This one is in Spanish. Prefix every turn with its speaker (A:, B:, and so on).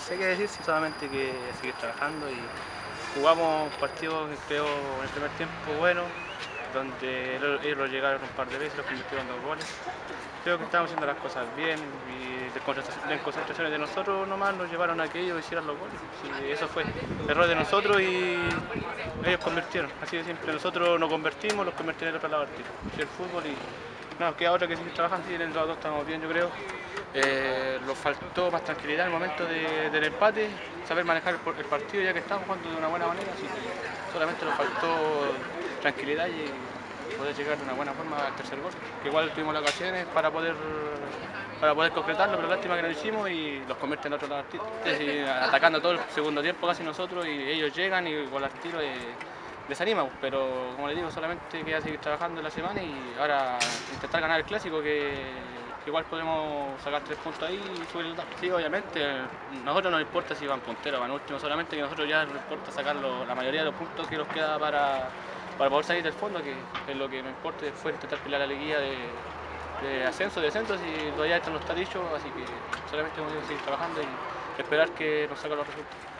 A: sé qué decir, solamente que seguir trabajando y jugamos un partido, creo, en el primer tiempo bueno, donde ellos lo llegaron un par de veces, los convirtieron en dos goles. Creo que estamos haciendo las cosas bien y las concentraciones de nosotros nomás nos llevaron a que ellos hicieran los goles. Sí, eso fue error de nosotros y ellos convirtieron. Así de simple, nosotros no convertimos, los convirtieron para la partida. el fútbol y no, queda otra que seguir trabajando y en el 2 estamos bien, yo creo. Eh, nos faltó más tranquilidad en el momento del empate, saber manejar el, partido ya que estamos jugando de una buena manera, así que solamente nos faltó tranquilidad y poder llegar de una buena forma al tercer gol. Que igual tuvimos las ocasiones para poder para poder concretarlo, pero lástima que no lo hicimos y los convierte en otro lado atacando todo el segundo tiempo casi nosotros y ellos llegan y igual al tiro desanima, pero como les digo, solamente queda seguir trabajando en la semana y ahora intentar ganar el clásico que igual podemos sacar tres puntos ahí y subir el. Sí, obviamente, nosotros no nos importa si van punteros o van últimos, solamente que nosotros ya nos importa sacar la mayoría de los puntos que nos queda para, para poder salir del fondo, que es lo que nos importa después intentar pelear la alegría de, de ascenso, de descenso, y todavía esto no está dicho, así que solamente vamos a seguir trabajando y esperar que nos saquen los resultados.